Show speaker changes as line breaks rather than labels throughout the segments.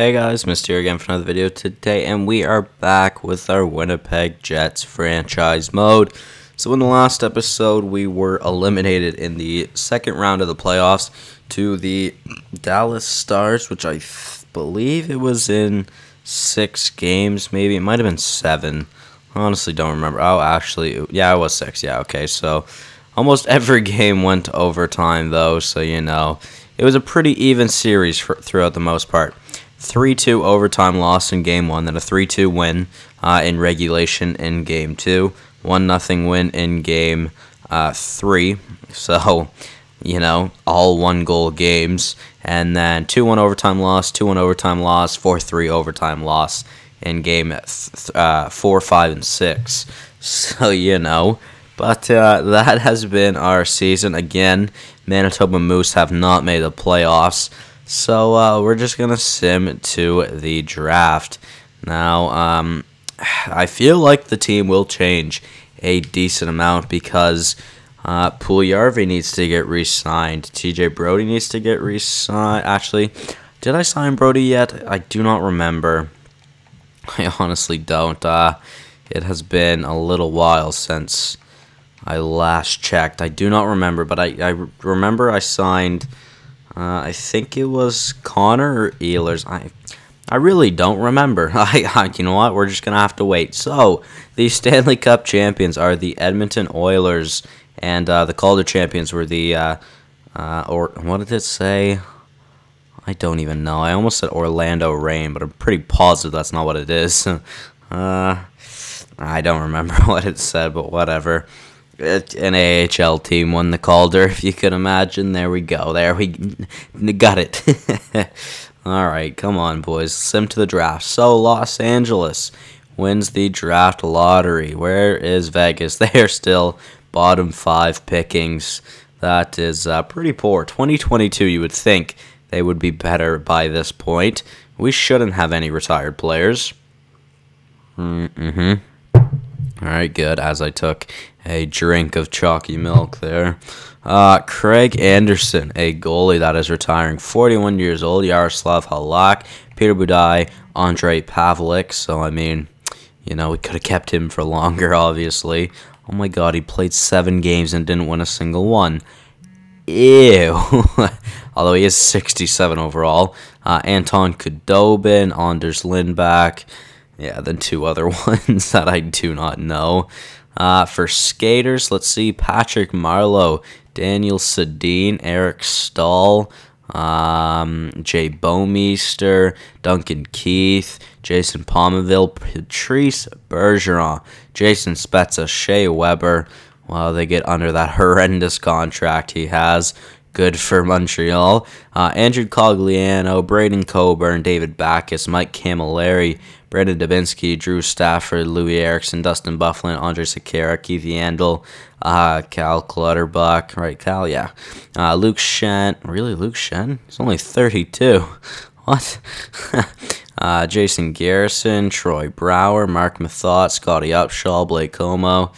Hey guys, Mr. here again for another video today, and we are back with our Winnipeg Jets franchise mode. So in the last episode, we were eliminated in the second round of the playoffs to the Dallas Stars, which I believe it was in six games, maybe. It might have been seven. honestly don't remember. Oh, actually, yeah, it was six. Yeah, okay, so almost every game went to overtime, though, so you know. It was a pretty even series for, throughout the most part. 3 2 overtime loss in game one, then a 3 2 win uh, in regulation in game two, 1 0 win in game uh, three. So, you know, all one goal games. And then 2 1 overtime loss, 2 1 overtime loss, 4 3 overtime loss in game th- uh, 4, 5, and 6. So, you know. But uh, that has been our season. Again, Manitoba Moose have not made the playoffs. So uh, we're just going to sim to the draft. Now, um, I feel like the team will change a decent amount because uh, Puljujarvi needs to get re-signed. TJ Brodie needs to get re-signed. Actually, did I sign Brodie yet? I do not remember. I honestly don't. Uh, it has been a little while since I last checked. I do not remember, but I, I remember I signed... Uh, I think it was Connor or Ehlers. I I really don't remember. I, I, you know what? We're just gonna have to wait. So the Stanley Cup champions are the Edmonton Oilers, and uh, the Calder champions were the uh, uh, or what did it say? I don't even know. I almost said Orlando Rain, but I'm pretty positive that's not what it is. uh, I don't remember what it said, but whatever an AHL team won the Calder, if you can imagine. There we go. There we got it. All right, come on, boys. Sim to the draft. So, Los Angeles wins the draft lottery. Where is Vegas? They are still bottom five pickings. That is uh, pretty poor. 2022, you would think they would be better by this point. We shouldn't have any retired players. Mm-hmm. All right, good. As I took a drink of chalky milk there. Uh, Craig Anderson, a goalie that is retiring, 41 years old. Yaroslav Halak, Peter Budaj, Ondrej Pavelec. So, I mean, you know, we could have kept him for longer, obviously. Oh my god, he played seven games and didn't win a single one. Ew. Although he is 67 overall. Uh, Anton Khudobin, Anders Lindback. Yeah, then two other ones that I do not know. Uh, for skaters, let's see Patrick Marleau, Daniel Sedin, Eric Staal, um, Jay Bouwmeester, Duncan Keith, Jason Pominville, Patrice Bergeron, Jason Spezza, Shea Weber. Well, they get under that horrendous contract he has. Good for Montreal. Uh, Andrew Cogliano, Braydon Coburn, David Backes, Mike Cammalleri, Brandon Dubinsky, Drew Stafford, Loui Eriksson, Dustin Byfuglien, Andrej Sekera, Keith Yandle, uh, Cal Clutterbuck, right, Cal, yeah. Uh, Luke Schenn, really, Luke Schenn? He's only 32. What? uh, Jason Garrison, Troy Brouwer, Mark Methot, Scottie Upshall, Blake Comeau.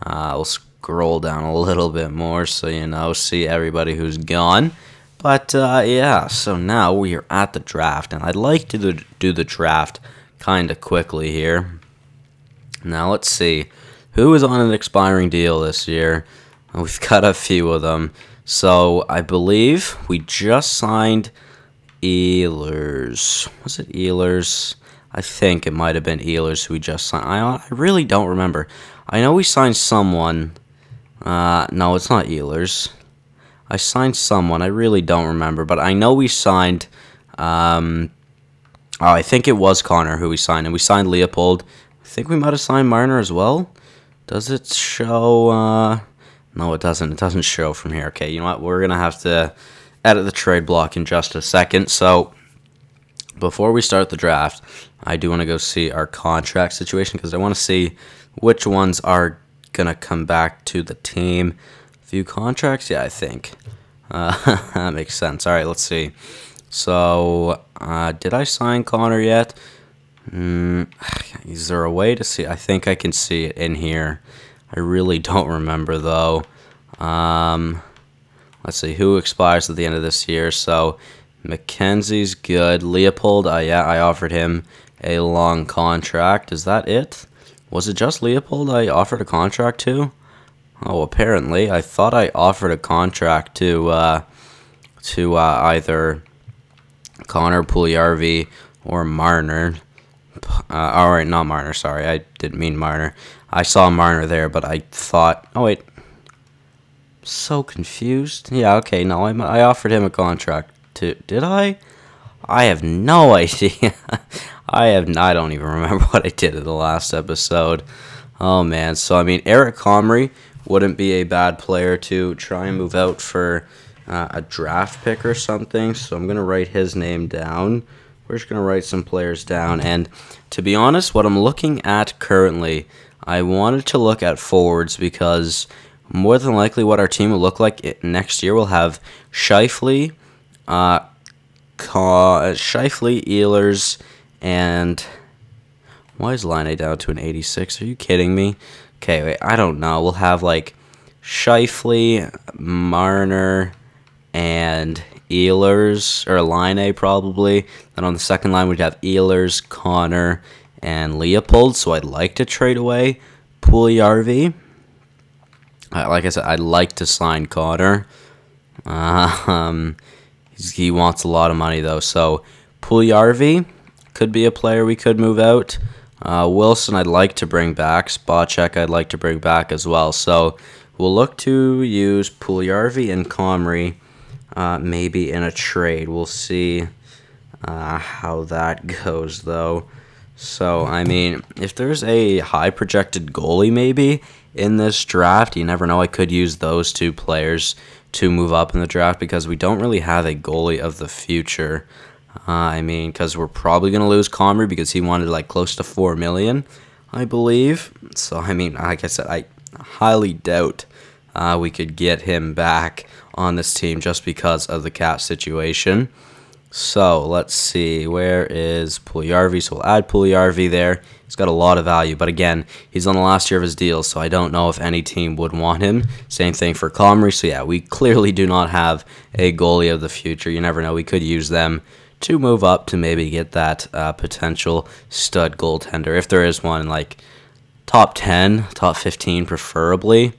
Uh, we'll scroll down a little bit more so you know, see everybody who's gone. But uh, yeah, so now we are at the draft, and I'd like to do the draft kind of quickly here. Now let's see. Who is on an expiring deal this year? We've got a few of them. So I believe we just signed Ehlers. Was it Ehlers? I think it might have been Ehlers who we just signed. I, I really don't remember. I know we signed someone. Uh, no, it's not Ehlers. I signed someone. I really don't remember. But I know we signed um, Oh, I think it was Connor who we signed, and we signed Leopold. I think we might have signed Marner as well. Does it show? Uh, no, it doesn't. It doesn't show from here. Okay, you know what? We're to have to edit the trade block in just a second. So, before we start the draft, I do want to go see our contract situation because I want to see which ones are to come back to the team. Few contracts? Yeah, I think. Uh, that makes sense. All right, let's see. So, uh, did I sign Connor yet? Mm, is there a way to see? I think I can see it in here. I really don't remember, though. Um, let's see, who expires at the end of this year? So, McKenzie's good. Leopold, uh, yeah, I offered him a long contract. Is that it? Was it just Leopold I offered a contract to? Oh, apparently. I thought I offered a contract to uh, to uh, either Connor Puljujarvi or Marner. Uh, all right, not Marner. Sorry, I didn't mean Marner. I saw Marner there, but I thought. Oh wait, so confused. Yeah, okay. No, I I offered him a contract. To did I? I have no idea. I have. I don't even remember what I did in the last episode. Oh man. So I mean, Eric Comrie wouldn't be a bad player to try and move out for uh, a draft pick or something. So I'm gonna write his name down. We're just gonna write some players down. And to be honest, what I'm looking at currently, I wanted to look at forwards because more than likely, what our team will look like next year will have Scheifele, uh, Scheifele, Ehlers, and why is Line A down to an 86? Are you kidding me? Okay, wait, I don't know. We'll have like Scheifele, Marner, and Ehlers, or Line A probably. Then on the second line, we'd have Ehlers, Connor, and Leopold. So I'd like to trade away Puljujarvi. Uh, like I said, I'd like to sign Connor. Uh, um, he wants a lot of money though. So Puljujarvi could be a player we could move out. Uh, Wilson, I'd like to bring back. Spacek, I'd like to bring back as well. So we'll look to use Puljujarvi and Comrie uh, maybe in a trade. We'll see uh, how that goes, though. So, I mean, if there's a high projected goalie maybe in this draft, you never know. I could use those two players to move up in the draft because we don't really have a goalie of the future. Uh, I mean, because we're probably going to lose Comrie because he wanted like close to four million, I believe. So I mean, like I said, I highly doubt uh, we could get him back on this team just because of the cap situation. So let's see, where is Puljujarvi? So we'll add Puljujarvi there. He's got a lot of value, but again, he's on the last year of his deal, so I don't know if any team would want him. Same thing for Comrie. So yeah, we clearly do not have a goalie of the future. You never know. We could use them to move up to maybe get that uh, potential stud goaltender. If there is one like top 10 top 15 preferably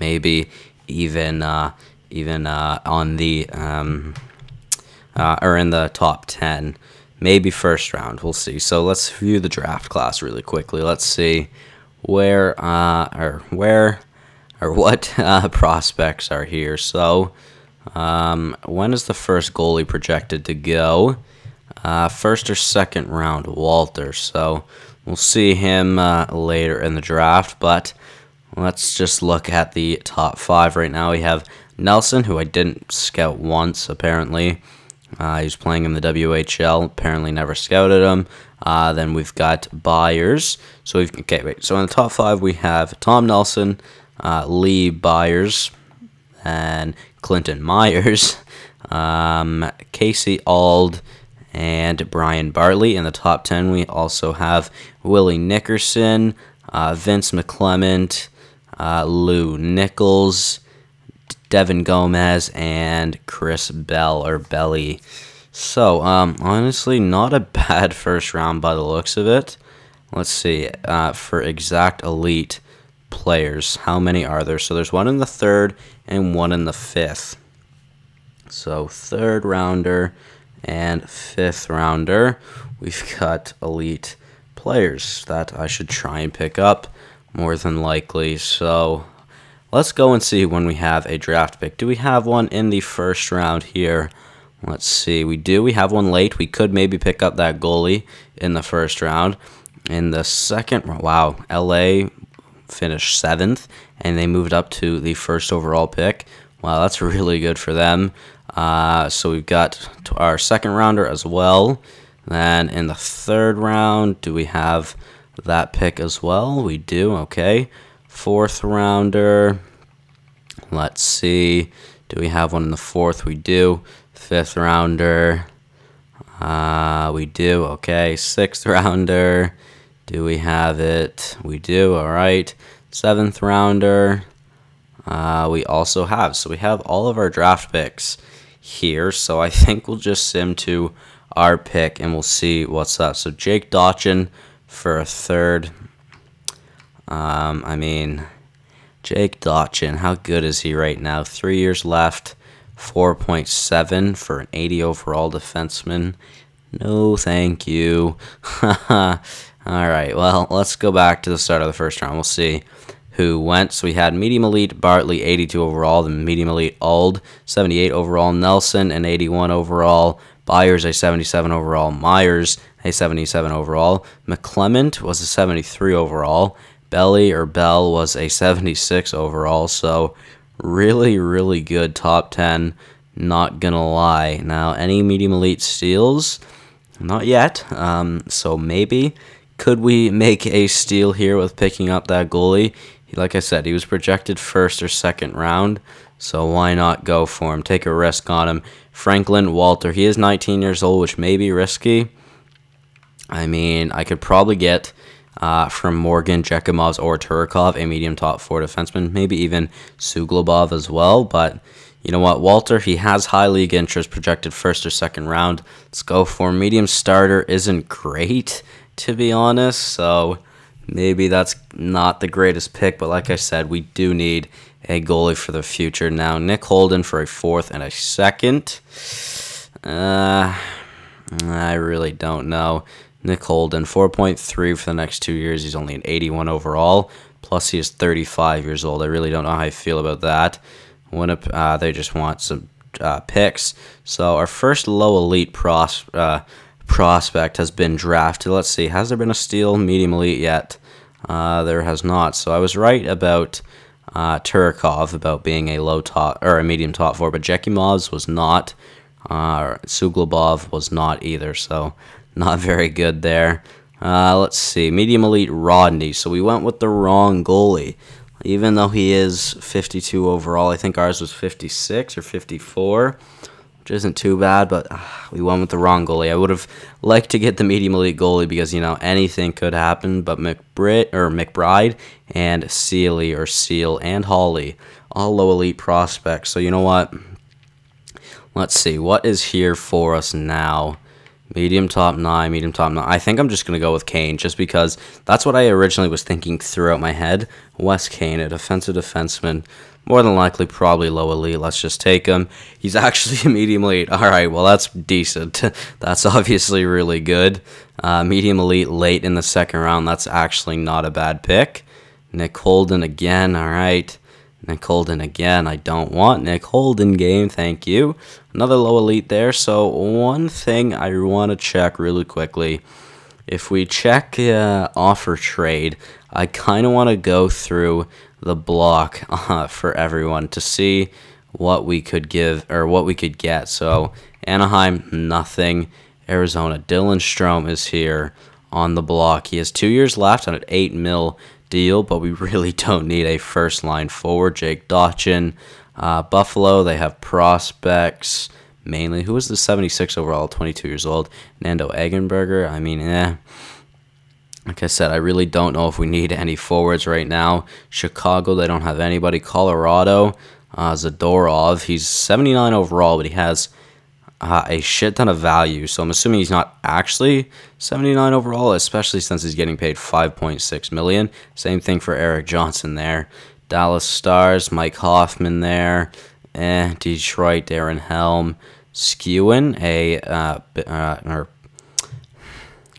maybe even uh, even uh, on the um, uh, or in the top 10 maybe first round. We'll see. So let's view the draft class really quickly. Let's see where uh, or where or what uh, prospects are here. So um, when is the first goalie projected to go? Uh, first or second round, Walter. So we'll see him uh, later in the draft. But let's just look at the top five right now. We have Nelson, who I didn't scout once, apparently. Uh, he's playing in the WHL. Apparently, never scouted him. Uh, then we've got Byers. So we've okay. Wait. So in the top five, we have Tom Nelson, uh, Lee Byers, and Clinton Myers, um, Casey Auld, and Brian Bartley. In the top 10, we also have Willie Nickerson, uh, Vince McClement, uh, Lou Nichols, Devin Gomez, and Chris Bell, or Belly. So, um, honestly, not a bad first round by the looks of it. Let's see, uh, for exact elite players, how many are there? So there's one in the third and one in the fifth. So third rounder and fifth rounder, we've got elite players that I should try and pick up more than likely. So let's go and see when we have a draft pick. Do we have one in the first round here? Let's see. We do. We have one late. We could maybe pick up that goalie in the first round. In the second, wow, LA finished seventh, and they moved up to the first overall pick. Wow, that's really good for them. Uh, so we've got our second rounder as well. Then in the third round, do we have that pick as well? We do, okay. Fourth rounder, let's see. Do we have one in the fourth? We do. Fifth rounder, uh, we do, okay. Sixth rounder, do we have it? We do, all right. Seventh rounder, uh, we also have. So we have all of our draft picks here. So I think we'll just sim to our pick and we'll see what's up. So Jake Dotchin for a third. Um, I mean, Jake Dotchin, how good is he right now? Three years left, 4.7 for an 80 overall defenseman. No, thank you. All right, well, let's go back to the start of the first round. We'll see who went. So we had medium elite Bartley, 82 overall, the medium elite Auld, 78 overall, Nelson, an 81 overall, Byers, a 77 overall, Myers, a 77 overall, McClement was a 73 overall, Belly or Bell was a 76 overall. So really, really good top 10. Not gonna lie. Now, any medium elite steals? Not yet. Um, so maybe could we make a steal here with picking up that goalie? Like I said, he was projected first or second round. So why not go for him? Take a risk on him. Franklin Walter, he is 19 years old, which may be risky. I mean, I could probably get uh, from Morgan, Jekimovs, or Turikov, a medium top four defenseman, maybe even Suglobov as well. But you know what, Walter, he has high league interest, projected first or second round. Let's go for medium starter. Isn't great, to be honest. So maybe that's not the greatest pick. But like I said, we do need a goalie for the future. Now, Nick Holden for a fourth and a second. Uh, I really don't know. Nick Holden, 4.3 for the next two years. He's only an 81 overall. Plus, he is 35 years old. I really don't know how I feel about that. When uh, they just want some uh, picks. So our first low elite pros, uh, prospect has been drafted. Let's see, has there been a steal medium elite yet? Uh, there has not. So I was right about uh, about being a low top or a medium top four, but Jekimovs was not. Uh, Suglobov was not either. So not very good there. Uh, let's see. Medium elite Rodney. So we went with the wrong goalie. Even though he is 52 overall, I think ours was 56 or 54, which isn't too bad, but uh, we went with the wrong goalie. I would have liked to get the medium elite goalie because, you know, anything could happen, but McBrit or McBride and Sealy or Seal and Holly, all low elite prospects. So, you know what? Let's see. What is here for us now? Medium top nine, medium top nine. I think I'm just going to go with Kane just because that's what I originally was thinking throughout my head. Wes Kane, a defensive defenseman, more than likely probably low elite. Let's just take him. He's actually a medium elite. All right, well, that's decent. that's obviously really good. Uh, medium elite late in the second round. That's actually not a bad pick. Nick Holden again. All right. Nick Holden again. I don't want Nick Holden game. Thank you. Another low elite there. So one thing I want to check really quickly. If we check uh, offer trade, I kind of want to go through the block uh, for everyone to see what we could give or what we could get. So Anaheim, nothing. Arizona, Dylan Strome is here on the block. He has two years left on an eight mil deal, but we really don't need a first line forward. Jake Dotchin, uh, Buffalo, they have prospects mainly. Who was the 76 overall, 22 years old? Nando Eggenberger. I mean, eh. Like I said, I really don't know if we need any forwards right now. Chicago, they don't have anybody. Colorado, uh, Zadorov, he's 79 overall, but he has uh, a shit ton of value. So I'm assuming he's not actually 79 overall, especially since he's getting paid 5.6 million. Same thing for Erik Johnson there. Dallas Stars, Mike Hoffman there. Eh, Detroit, Darren Helm. Skewin, a uh, uh, or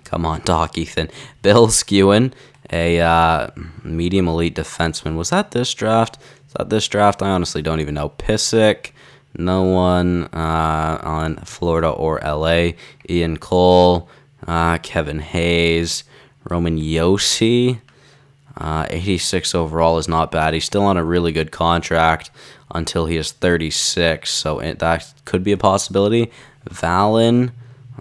come on, Doc Ethan. Bill Skewin, a uh, medium elite defenseman. Was that this draft? Is that this draft? I honestly don't even know. Pysyk. No one uh, on Florida or LA. Ian Cole, uh, Kevin Hayes, Roman Josi. Uh, 86 overall is not bad. He's still on a really good contract until he is 36, so it, that could be a possibility. Valen,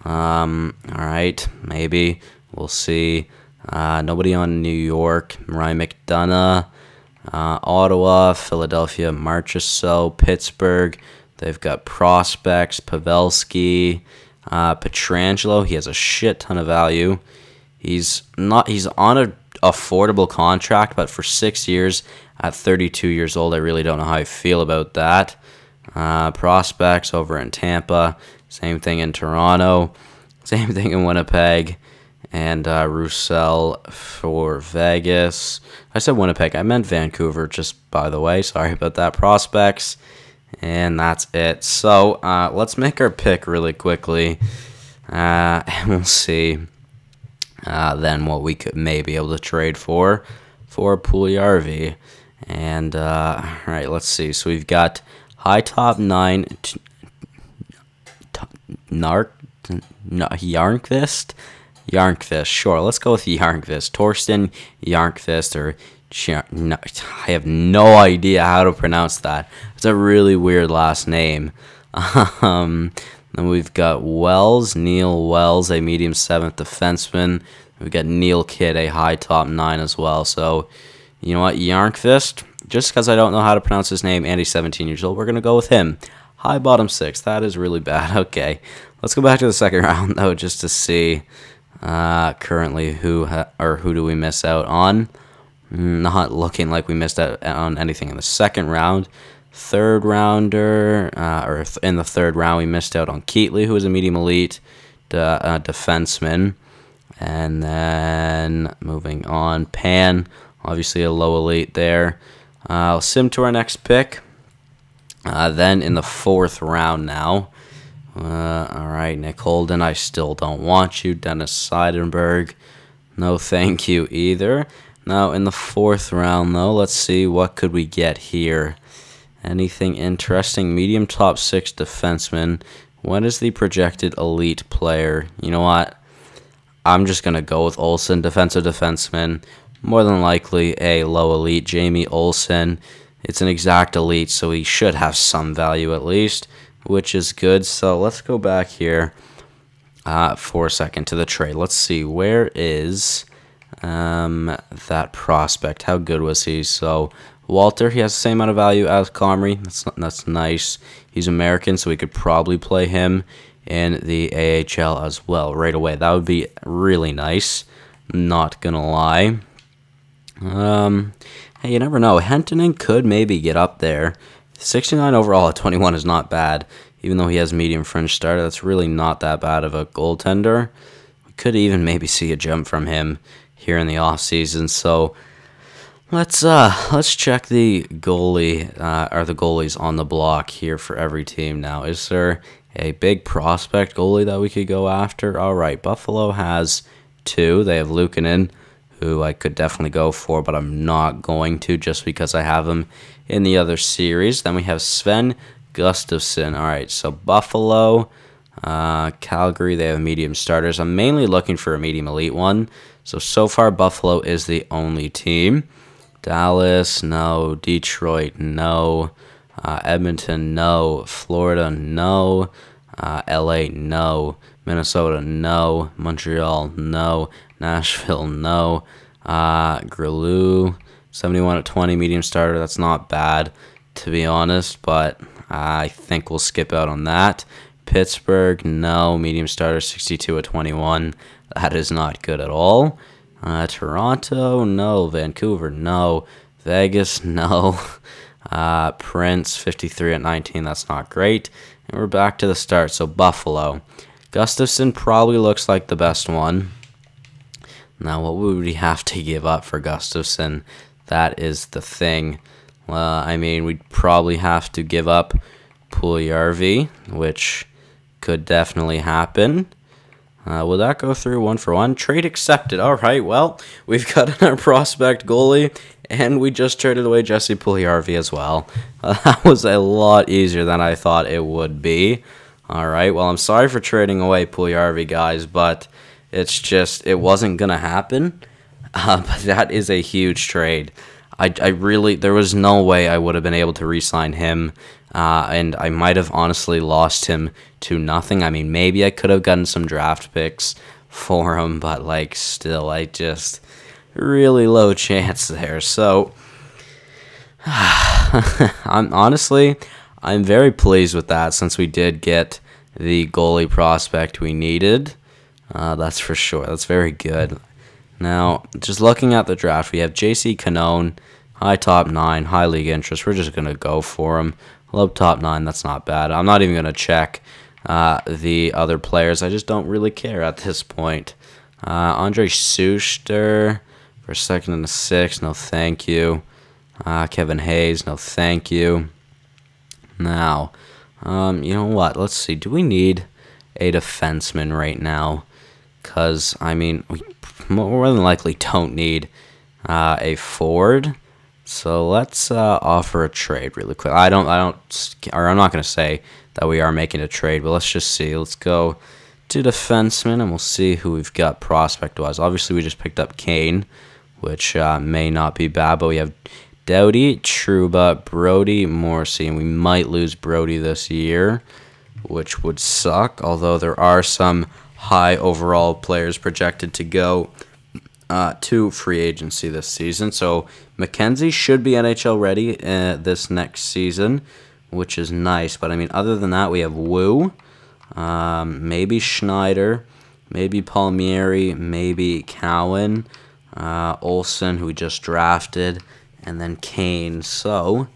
um, all right, maybe we'll see. Uh, nobody on New York. Ryan McDonagh, uh, Ottawa, Philadelphia, Marchessault, Pittsburgh. They've got prospects, Pavelski, uh, Pietrangelo. He has a shit ton of value. He's not. He's on a affordable contract, but for six years at 32 years old, I really don't know how I feel about that. Uh, prospects over in Tampa. Same thing in Toronto. Same thing in Winnipeg. And uh, Roussel for Vegas. I said Winnipeg. I meant Vancouver, just by the way. Sorry about that. Prospects. And that's it. So uh, let's make our pick really quickly. Uh, and we'll see uh, then what we could may be able to trade for for Puljujarvi. And, uh, all right, let's see. So we've got high top nine, t- t- Nark, no, Yarnkvist? Yarnkvist, sure. Let's go with Yarnkvist. Torsten Yarnkvist, or I have no idea how to pronounce that. It's a really weird last name. um, then we've got Wells, Neil Wells, a medium seventh defenseman. We've got Neil Kidd, a high top nine as well. So, you know what, Yarnkvist, just because I don't know how to pronounce his name and he's 17 years old, we're going to go with him. High bottom six. That is really bad. Okay. Let's go back to the second round, though, just to see uh, currently who or who do we miss out on. Not looking like we missed out on anything in the second round. Third rounder, uh, or th in the third round, we missed out on Keatley, who was a medium elite de uh, defenseman. And then moving on, Pan, obviously a low elite there. Uh, I'll sim to our next pick. Uh, then in the fourth round now. Uh, all right, Nick Holden, I still don't want you. Dennis Seidenberg, no thank you either. Now in the fourth round, though, let's see what could we get here. Anything interesting? Medium top six defenseman. What is the projected elite player? You know what? I'm just gonna go with Olsen, defensive defenseman. More than likely a low elite, Jamie Olsen. It's an exact elite, so he should have some value at least, which is good. So let's go back here uh, for a second to the trade. Let's see, where is um, that prospect? How good was he? So Walter, he has the same amount of value as Comrie. That's, that's nice. He's American, so we could probably play him in the AHL as well right away. That would be really nice. Not gonna lie. Um, hey, you never know. Hentonen could maybe get up there. 69 overall at 21 is not bad. Even though he has medium fringe starter, that's really not that bad of a goaltender. We could even maybe see a jump from him here in the off season. So let's uh let's check the goalie uh, the goalies on the block here for every team now. Is there a big prospect goalie that we could go after? All right, Buffalo has two. They have Luukkonen who I could definitely go for, but I'm not going to just because I have him in the other series. Then we have Sven Gustafsson. All right, so Buffalo, uh, Calgary, they have medium starters. I'm mainly looking for a medium elite one. So, so far, Buffalo is the only team. Dallas, no. Detroit, no. Uh, Edmonton, no. Florida, no. Uh, LA, no. Minnesota, no. Montreal, no. Nashville, no. Uh, Grilou, 71 at 20, medium starter. That's not bad, to be honest, but I think we'll skip out on that. Pittsburgh, no. Medium starter, 62 at 21. That is not good at all. Uh, Toronto, no. Vancouver, no. Vegas, no. Uh, Prince, 53 at 19. That's not great. And we're back to the start. So Buffalo. Gustafson probably looks like the best one. Now, what would we have to give up for Gustafson? That is the thing. Uh, I mean, we'd probably have to give up Puljujarvi, which could definitely happen. Uh, will that go through one for one? Trade accepted. All right, well, we've got our prospect goalie, and we just traded away Jesse Puljujarvi as well. Uh, that was a lot easier than I thought it would be. All right, well, I'm sorry for trading away Puljujarvi, guys, but it's just, it wasn't going to happen. Uh, but that is a huge trade. I, I really, there was no way I would have been able to re sign him. Uh, and I might have honestly lost him to nothing. I mean, maybe I could have gotten some draft picks for him, but like, still, I just really low chance there. So, I'm honestly, I'm very pleased with that since we did get the goalie prospect we needed. Uh, that's for sure. That's very good. Now, just looking at the draft, we have J.C. Canone, high top nine, high league interest. We're just going to go for him. Low top nine, that's not bad. I'm not even going to check uh, the other players. I just don't really care at this point. Uh, Andre Suster for second and a six, no thank you. Uh, Kevin Hayes, no thank you. Now, um, you know what? Let's see. Do we need a defenseman right now? Because, I mean, we more than likely don't need uh, a Ford. So let's uh, offer a trade really quick. I don't, I don't, or I'm not going to say that we are making a trade, but let's just see. Let's go to defenseman, and we'll see who we've got prospect-wise. Obviously, we just picked up Kane, which uh, may not be bad, but we have Doughty, Trouba, Brodie, Morrissey, and we might lose Brodie this year, which would suck, although there are some high overall players projected to go uh, to free agency this season. So McKenzie should be NHL ready uh, this next season, which is nice. But I mean, other than that, we have Wu, um, maybe Schneider, maybe Palmieri, maybe Cowan, uh, Olsen, who we just drafted, and then Kane. So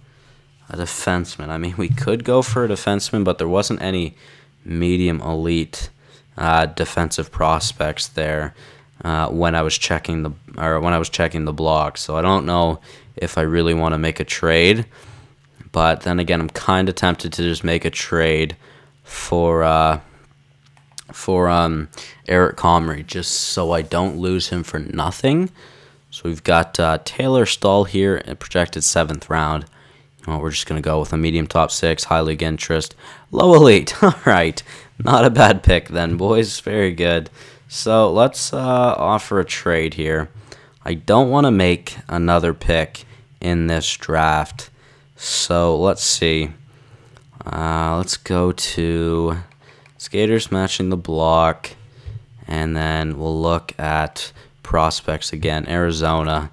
a defenseman. I mean, we could go for a defenseman, but there wasn't any medium elite uh, defensive prospects there uh, when I was checking the or when I was checking the blog. So I don't know if I really want to make a trade, but then again, I'm kind of tempted to just make a trade for uh, for um, Eric Comrie just so I don't lose him for nothing. So we've got uh, Taylor Stahl here, projected seventh round. Well, we're just going to go with a medium top six, high league interest, low elite. All right. Not a bad pick then, boys. Very good. So let's uh, offer a trade here. I don't want to make another pick in this draft. So let's see. Uh, let's go to skaters matching the block. And then we'll look at prospects again. Arizona.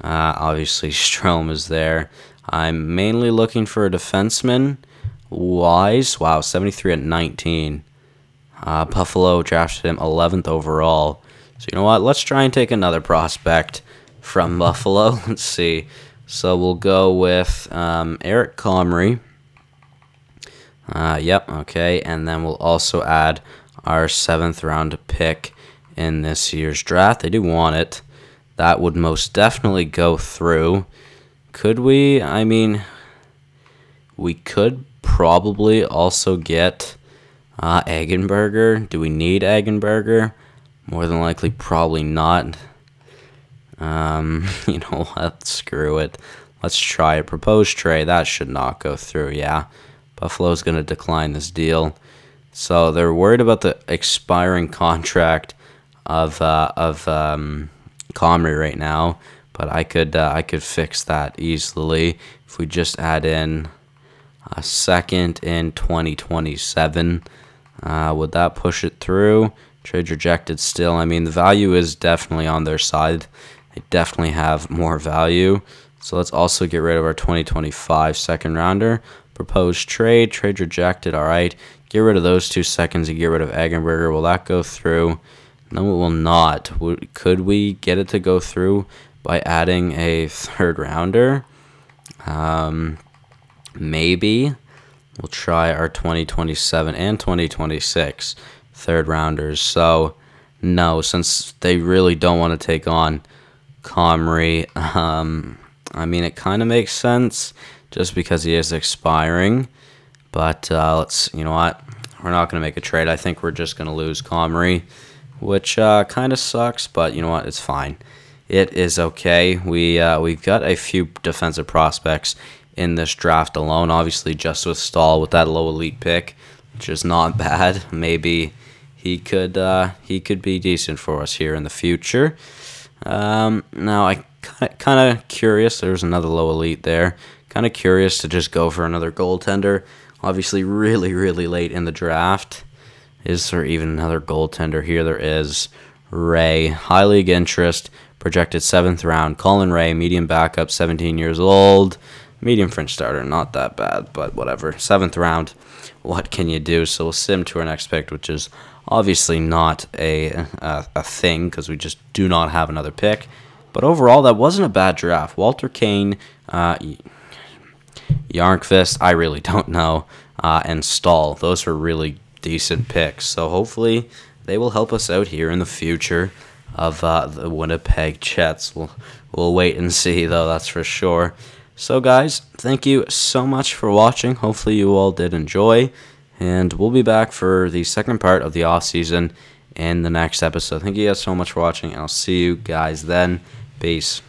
Uh, obviously, Strome is there. I'm mainly looking for a defenseman. Wise. Wow, 73 at 19. Uh, Buffalo drafted him 11th overall. So you know what? Let's try and take another prospect from Buffalo. Let's see. So we'll go with um, Eric Comrie. Uh, yep, okay. And then we'll also add our seventh round pick in this year's draft. They do want it. That would most definitely go through. Could we? I mean, we could probably also get uh, Eggenberger. Do we need Eggenberger? More than likely, probably not. Um, you know what? Screw it. Let's try a proposed trade. That should not go through, yeah. Buffalo's going to decline this deal. So they're worried about the expiring contract of uh, of um, Comrie right now, but I could uh, I could fix that easily if we just add in a second in 2027. Uh, would that push it through? Trade rejected still. I mean, the value is definitely on their side. They definitely have more value. So let's also get rid of our 2025 second rounder. Proposed trade. Trade rejected. All right. Get rid of those two seconds and get rid of Eggenberger. Will that go through? No, it will not. Could we get it to go through by adding a third rounder? Um, maybe. We'll try our 2027 and 2026 third rounders. So, no, since they really don't want to take on Comrie, um, I mean, it kind of makes sense just because he is expiring. But uh, let's, you know what? We're not going to make a trade. I think we're just going to lose Comrie, which uh, kind of sucks, but you know what? It's fine. It is okay. We, uh, we've got a few defensive prospects in this draft alone. Obviously, just with Stahl with that low elite pick, which is not bad. Maybe he could uh, he could be decent for us here in the future. Um, now I kind of curious. There's another low elite there. Kind of curious to just go for another goaltender. Obviously, really really late in the draft. Is there even another goaltender here? There is. Ray, high league interest, projected seventh round. Colin Ray, medium backup, 17 years old medium French starter, not that bad, but whatever. Seventh round, what can you do? So we'll sim to our next pick, which is obviously not a a, a thing because we just do not have another pick. But overall, that wasn't a bad draft. Walter Kane, uh, Yarnkvist, I really don't know, uh, and Stahl. Those are really decent picks. So hopefully they will help us out here in the future of uh, the Winnipeg Jets. We'll we'll wait and see though. That's for sure. So guys, thank you so much for watching. Hopefully you all did enjoy, and we'll be back for the second part of the off season in the next episode. Thank you guys so much for watching, and I'll see you guys then. Peace.